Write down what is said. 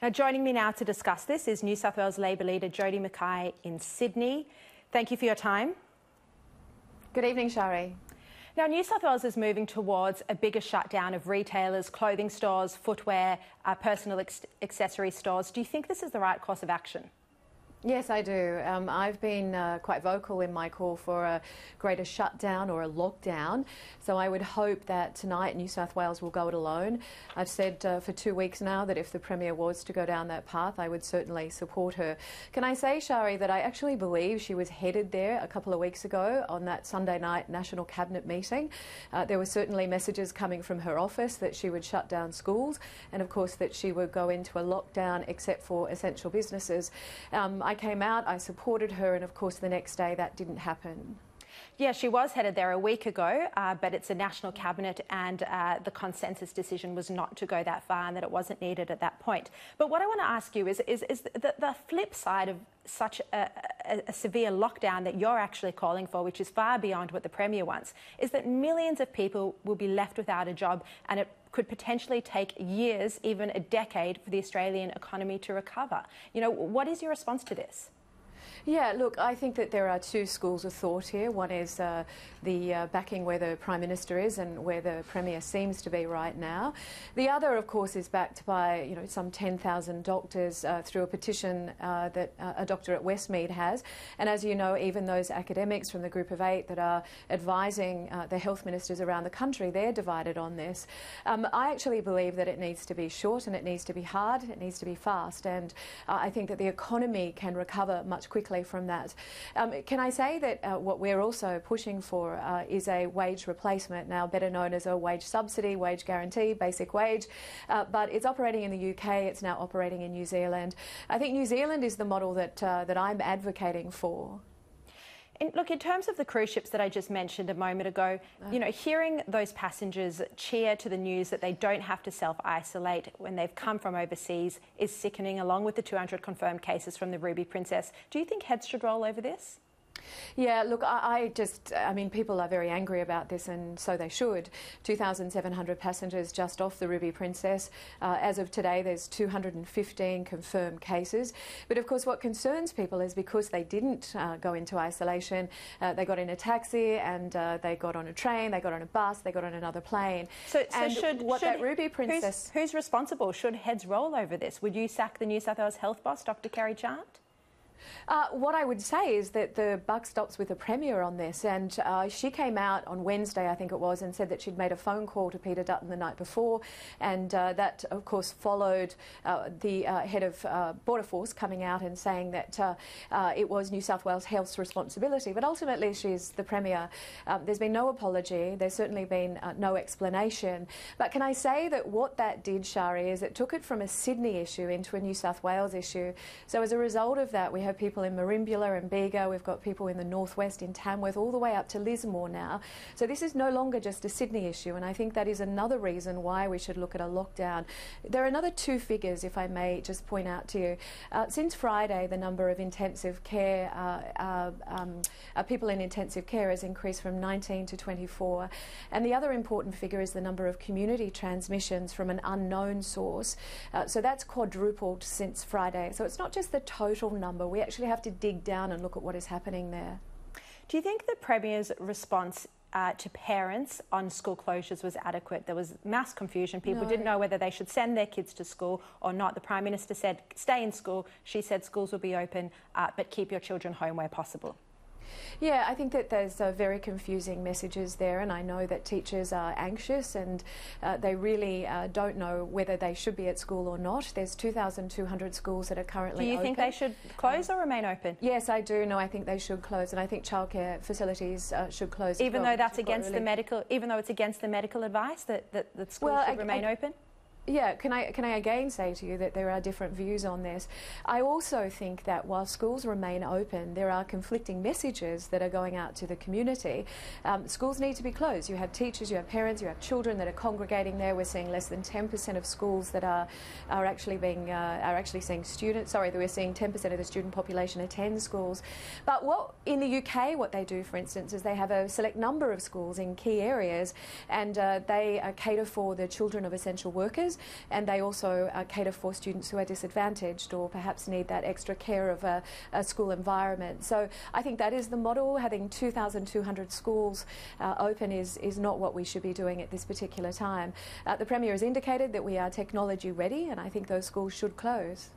Now, joining me now to discuss this is New South Wales Labor leader Jodie McKay in Sydney. Thank you for your time. Good evening, Sharri. Now, New South Wales is moving towards a bigger shutdown of retailers, clothing stores, footwear, uh, personal ex- accessory stores. Do you think this is the right course of action? Yes, I do. Um, I've been uh, quite vocal in my call for a greater shutdown or a lockdown. So I would hope that tonight New South Wales will go it alone. I've said uh, for two weeks now that if the Premier was to go down that path, I would certainly support her. Can I say, Sharri, that I actually believe she was headed there a couple of weeks ago on that Sunday night National Cabinet meeting. Uh, there were certainly messages coming from her office that she would shut down schools and, of course, that she would go into a lockdown except for essential businesses. Um, I came out, I supported her, and of course, the next day that didn't happen. Yeah, she was headed there a week ago, uh, but it's a national cabinet, and uh, the consensus decision was not to go that far and that it wasn't needed at that point. But what I want to ask you is, is, is the, the, flip side of such a, a, a severe lockdown that you're actually calling for, which is far beyond what the Premier wants, is that millions of people will be left without a job and it could potentially take years, even a decade, for the Australian economy to recover. You know, what is your response to this? Yeah, look, I think that there are two schools of thought here. One is uh, the uh, backing where the Prime Minister is and where the Premier seems to be right now. The other, of course, is backed by you know some 10,000 doctors uh, through a petition uh, that uh, a doctor at Westmead has. And as you know, even those academics from the Group of Eight that are advising uh, the health ministers around the country, they're divided on this. Um, I actually believe that it needs to be short and it needs to be hard, it needs to be fast. And I think that the economy can recover much quicker from that. Um, can I say that uh, what we're also pushing for uh, is a wage replacement, now better known as a wage subsidy, wage guarantee, basic wage, uh, but it's operating in the UK, it's now operating in New Zealand. I think New Zealand is the model that, uh, that I'm advocating for. In, look, in terms of the cruise ships that I just mentioned a moment ago, you know, hearing those passengers cheer to the news that they don't have to self-isolate when they've come from overseas is sickening, along with the 200 confirmed cases from the Ruby Princess. Do you think heads should roll over this? Yeah, look, I, I, just, I mean, people are very angry about this, and so they should. 2,700 passengers just off the Ruby Princess. Uh, as of today, there's 215 confirmed cases. But of course, what concerns people is because they didn't uh, go into isolation, uh, they got in a taxi and uh, they got on a train, they got on a bus, they got on another plane. So, so and should, what should, that Ruby Princess. Who's, who's responsible? Should heads roll over this? Would you sack the New South Wales health boss, Dr. Kerry Chant? Uh, what I would say is that the buck stops with the Premier on this, and uh, she came out on Wednesday, I think it was, and said that she'd made a phone call to Peter Dutton the night before, and uh, that, of course, followed uh, the uh, head of uh, Border Force coming out and saying that it was New South Wales Health's responsibility. But ultimately, she's the Premier. Um, there's been no apology. There's certainly been no explanation. But can I say that what that did, Sharri, is it took it from a Sydney issue into a New South Wales issue. So as a result of that, we have people in Merimbula and Bega, we've got people in the northwest in Tamworth, all the way up to Lismore now. So this is no longer just a Sydney issue, and I think that is another reason why we should look at a lockdown. There are another two figures, if I may just point out to you. Uh, since Friday, the number of intensive care uh, uh, um, uh, people in intensive care has increased from 19 to 24, and the other important figure is the number of community transmissions from an unknown source. Uh, so that's quadrupled since Friday. So it's not just the total number. We actually have to dig down and look at what is happening there. Do you think the Premier's response uh, to parents on school closures was adequate. There was mass confusion. People no. didn't know whether they should send their kids to school or not. The Prime Minister said, stay in school. She said, schools will be open, uh, but keep your children home where possible. Yeah, I think that there's uh, very confusing messages there, and I know that teachers are anxious and uh, they really uh, don't know whether they should be at school or not. There's 2,200 schools that are currently. Do you open. think they should close or remain open? Yes, I do. No, I think they should close, and I think childcare facilities uh, should close. Even well, though that's against the medical, even though it's against the medical advice that that, that schools well, should I, remain I, open yeah, can I can I again say to you that there are different views on this? I also think that while schools remain open, there are conflicting messages that are going out to the community. Um, schools need to be closed. You have teachers, you have parents, you have children that are congregating there. We're seeing less than 10% of schools that are are actually being uh, are actually seeing students. Sorry, that we're seeing 10% of the student population attend schools. But what in the UK, what they do, for instance, is they have a select number of schools in key areas, and uh, they uh, cater for the children of essential workers and they also uh, cater for students who are disadvantaged or perhaps need that extra care of a, a school environment. So I think that is the model. Having 2,200 schools uh, open is, is not what we should be doing at this particular time. Uh, the Premier has indicated that we are technology ready, and I think those schools should close.